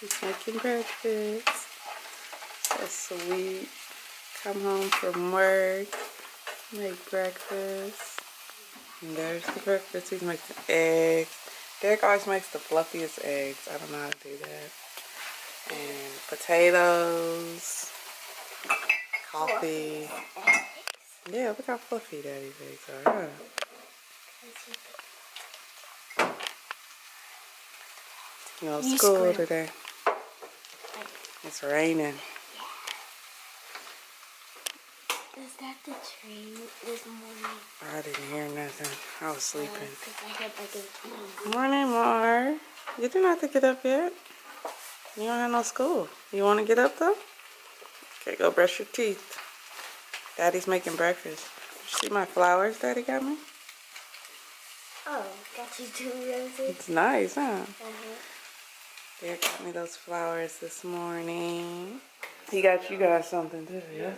He's making breakfast. That's sweet. Come home from work, make breakfast. And there's the breakfast. He's making eggs. Dereck always makes the fluffiest eggs. I don't know how to do that. And potatoes, coffee. Yeah, look how fluffy Daddy's eggs are. Huh? You know, school today. It's raining. Is that the train this morning? I didn't hear nothing. I was sleeping. Because I heard like. Morning, Mar. You didn't have to get up yet. You don't have no school. You want to get up though? Okay, go brush your teeth. Daddy's making breakfast. You see my flowers Daddy got me? Oh, got you two roses? It's nice, huh? Uh-huh. Dereck got me those flowers this morning. He got you guys something too, yeah?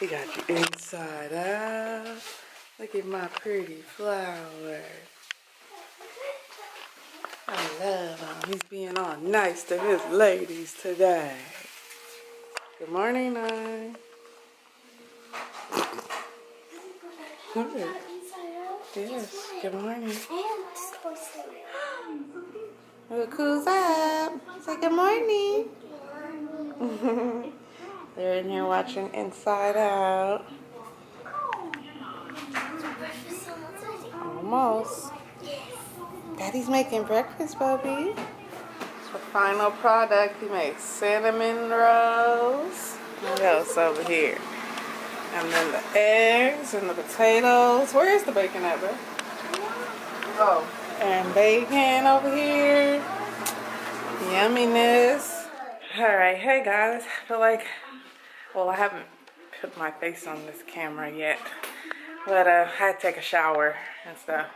He got you inside out. Look at my pretty flowers. I love him. He's being all nice to his ladies today. Good morning, Nine. Good. Inside? Yes, good morning. And it's supposed to Look who's up. Say good morning. They're in here watching Inside Out. Almost. Daddy's making breakfast, Bubby. It's the final product. He makes cinnamon rolls. What else over here? And then the eggs and the potatoes. Where is the bacon at, bro? Oh, and bacon over here. Yumminess. All right, hey guys. I feel like, well, I haven't put my face on this camera yet, but uh, I had to take a shower and stuff.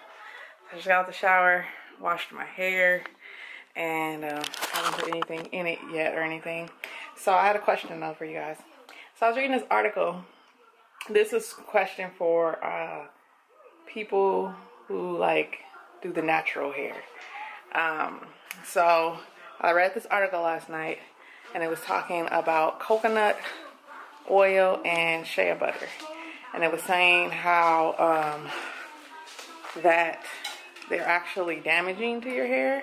I just got out the shower, washed my hair, and uh, haven't put anything in it yet or anything. So I had a question though for you guys. So I was reading this article. This is a question for uh, people who like do the natural hair. Um, so I read this article last night, and it was talking about coconut oil and shea butter, and it was saying how um, that they're actually damaging to your hair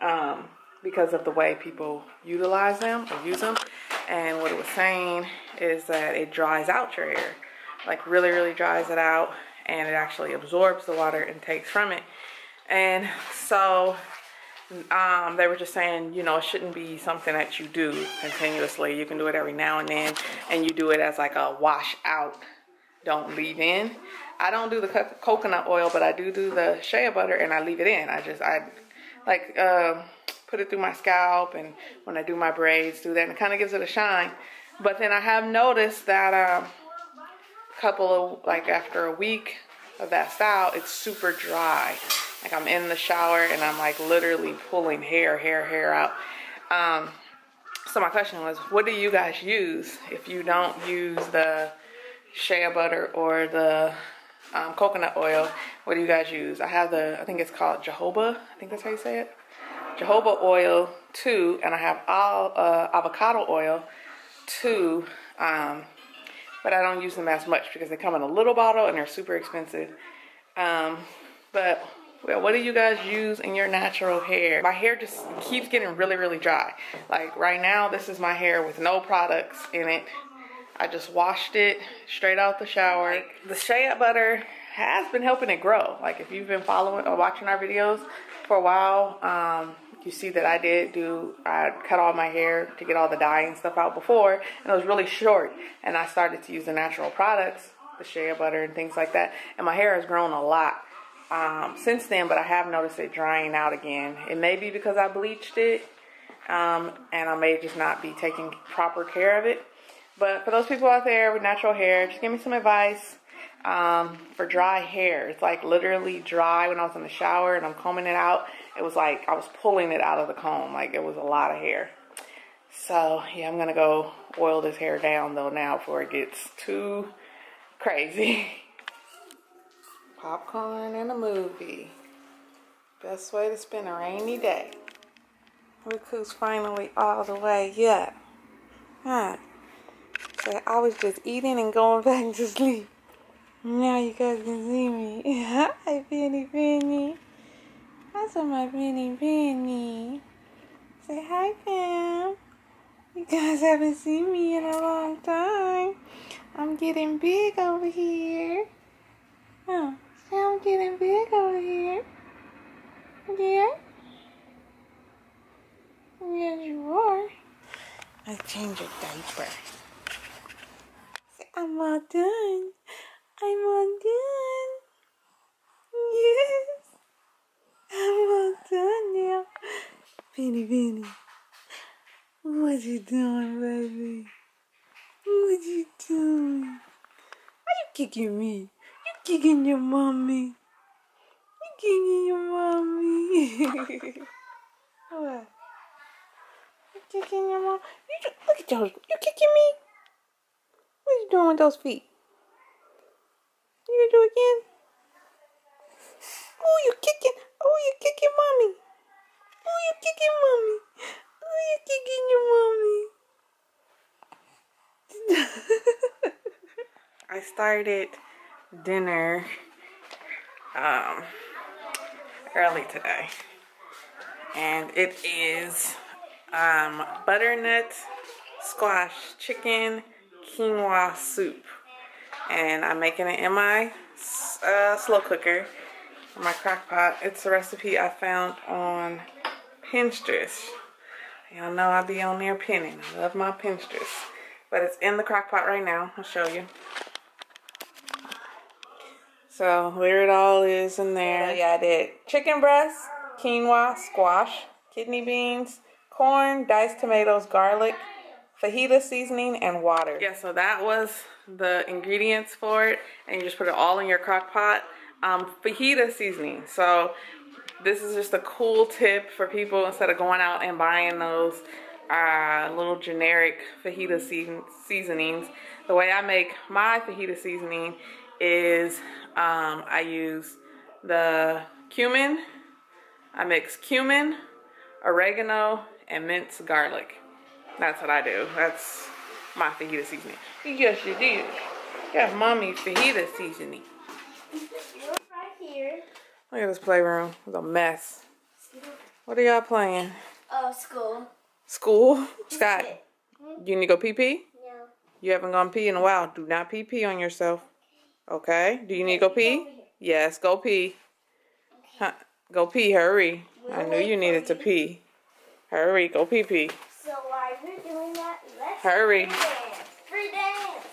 um, because of the way people utilize them or use them. And what it was saying is that it dries out your hair, like really, really dries it out, and it actually absorbs the water and takes from it. And so um, they were just saying, you know, it shouldn't be something that you do continuously. You can do it every now and then, and you do it as like a wash out, don't leave in. I don't do the co- coconut oil, but I do do the shea butter, and I leave it in. I just I like um put it through my scalp, and when I do my braids, do that, and it kind of gives it a shine. But then I have noticed that a couple of like after a week of that style, it's super dry. Like I'm in the shower and I'm like literally pulling hair, hair, hair out. Um, so my question was, what do you guys use if you don't use the shea butter or the um, coconut oil? What do you guys use? I have the, I think it's called jojoba. I think that's how you say it. Jojoba oil too, and I have all uh, avocado oil too. Um, but I don't use them as much because they come in a little bottle and they're super expensive. Um, but well, what do you guys use in your natural hair? My hair just keeps getting really, really dry. Like right now, this is my hair with no products in it. I just washed it straight out the shower. The shea butter has been helping it grow. Like if you've been following or watching our videos for a while, um, you see that I did do, I cut all my hair to get all the dye and stuff out before, and it was really short. And I started to use the natural products, the shea butter and things like that, and my hair has grown a lot um, since then, but I have noticed it drying out again. It may be because I bleached it, um, and I may just not be taking proper care of it. But for those people out there with natural hair, just give me some advice um, for dry hair. It's like literally dry when I was in the shower and I'm combing it out. It was like I was pulling it out of the comb. Like it was a lot of hair. So yeah, I'm going to go oil this hair down though now before it gets too crazy. Popcorn and a movie. Best way to spend a rainy day. Look who's finally all the way up. Huh? So I was just eating and going back to sleep. Now you guys can see me. Hi, Penny Penny. That's my Penny Penny. Say hi, Pam. You guys haven't seen me in a long time. I'm getting big over here. Oh, I'm getting big over here. Yeah? Yes, you are. I changed your diaper. I'm all done. I'm all done. Yes. I'm all done now. Penny, Penny. What you doing, baby? What you doing? Why you kicking me? You kicking your mommy. You kicking your mommy. what? You kicking your mom? You just, look at those. You kicking me? What you doing with those feet? You gonna do it again? Oh, you kicking. Oh, you kicking mommy. Oh, you kicking mommy. Oh, you kicking your mommy. I started dinner um, early today. And it is um, butternut squash chicken quinoa soup. And I'm making it in my uh, slow cooker, my crock pot. It's a recipe I found on Pinterest. Y'all know I be on there pinning. I love my Pinterest. But it's in the crock pot right now. I'll show you. So there it all is in there. Yeah, I did chicken breast, quinoa, squash, kidney beans, corn, diced tomatoes, garlic, fajita seasoning, and water. Yeah, so that was the ingredients for it. And you just put it all in your crock pot. Um, fajita seasoning. So this is just a cool tip for people instead of going out and buying those uh, little generic fajita season seasonings. The way I make my fajita seasoning is um, I use the cumin. I mix cumin, oregano, and minced garlic. That's what I do. That's my fajita seasoning. Yes, you did. Got mommy fajita seasoning. Right here. Look at this playroom. It's a mess. What are y'all playing? Oh, school. School? Scott, you need to go pee pee? No. You haven't gone pee in a while. Do not pee pee on yourself. Okay? Do you need to go pee? Yes, go pee. Huh. Go pee, hurry. I knew you needed to pee. Hurry, go pee pee. So while you're doing that, let's Hurry. free dance. Free dance.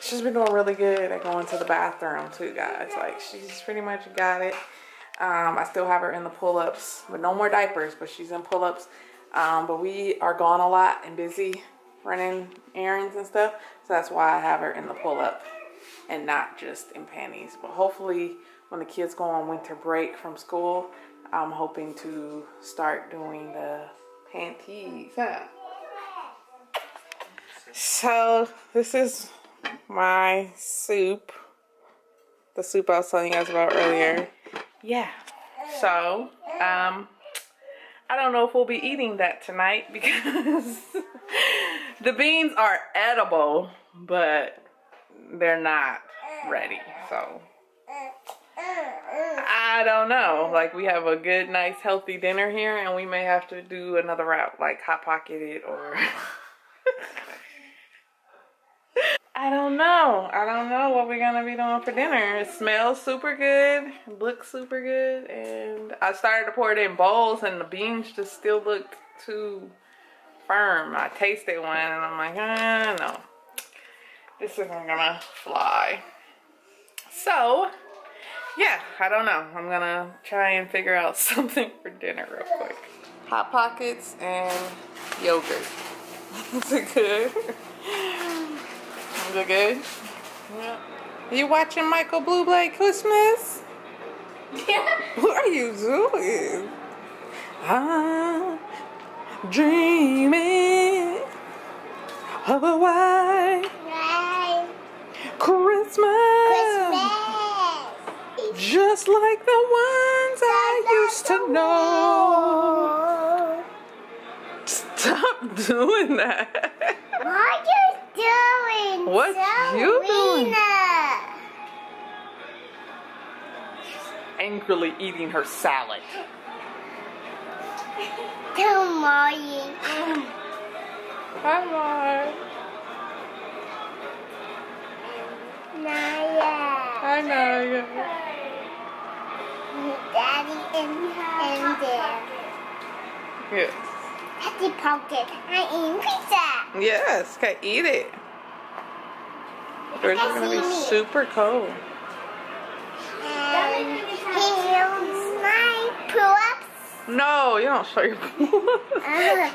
She's been doing really good at going to the bathroom too, guys. Like she's pretty much got it. Um, I still have her in the pull-ups, but no more diapers. But she's in pull-ups. Um, but we are gone a lot and busy running errands and stuff, so that's why I have her in the pull-up and not just in panties. But hopefully, when the kids go on winter break from school, I'm hoping to start doing the panties. Huh? So this is my soup. The soup I was telling you guys about earlier. Yeah. So, um, I don't know if we'll be eating that tonight because the beans are edible, but they're not ready. So, I don't know. Like, we have a good, nice, healthy dinner here, and we may have to do another route, like Hot Pocket it or. I don't know. I don't know what we're gonna be doing for dinner. It smells super good, looks super good, and I started to pour it in bowls, and the beans just still looked too firm. I tasted one, and I'm like, ah, no, this isn't gonna fly. So, yeah, I don't know. I'm gonna try and figure out something for dinner real quick. Hot Pockets and yogurt. Is it good? Is it good? Yeah. You watching Michael Bublé Christmas? Yeah. What are you doing? I'm dreaming of a white Just like the ones I used to know. Stop doing that? What are you doing? What so you doing? Angrily eating her salad. Annoying. Hi, Mar. Naya. I know you. Daddy in, in there. Yes. Daddy pocket. I eat pizza. Yes, okay, eat it. Yours is gonna be super cold. And here's my pull-ups. No, you don't show your Uh,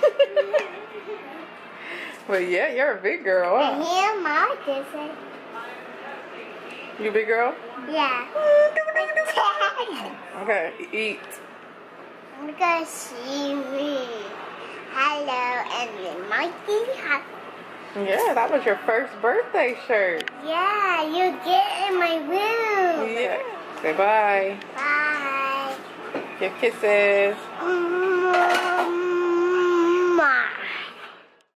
But yeah, you're a big girl. and Huh? here my dessert. You a big girl? Yeah. Okay, eat. I'm gonna see me. Hello, and then Mikey. Yeah, that was your first birthday shirt. Yeah, you get in my room. Yeah. Say bye. Bye. Give kisses. Mm-hmm.